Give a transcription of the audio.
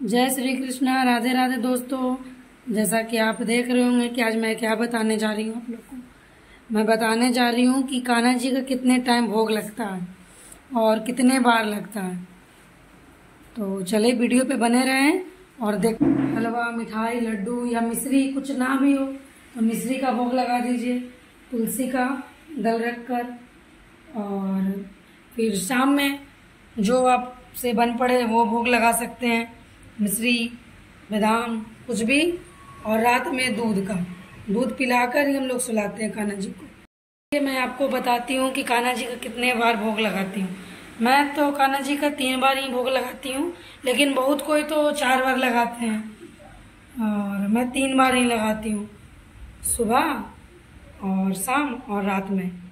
जय श्री कृष्णा राधे राधे दोस्तों। जैसा कि आप देख रहे होंगे कि आज मैं क्या बताने जा रही हूँ आप लोग को। मैं बताने जा रही हूँ कि कान्हा जी का कितने टाइम भोग लगता है और कितने बार लगता है। तो चले वीडियो पे बने रहें और देख हलवा, मिठाई, लड्डू या मिश्री, कुछ ना भी हो तो मिश्री का भोग लगा दीजिए, तुलसी का दल रख कर और फिर शाम में जो आपसे बन पड़े वो भोग लगा सकते हैं। मिश्री, बादाम, कुछ भी, और रात में दूध का। दूध पिलाकर ही हम लोग सुलाते हैं कान्हा जी को। ये मैं आपको बताती हूँ कि कान्हा जी का कितने बार भोग लगाती हूँ। मैं तो कान्हा जी का तीन बार ही भोग लगाती हूँ, लेकिन बहुत कोई तो चार बार लगाते हैं। और मैं तीन बार ही लगाती हूँ। सुबह और शाम और रात में।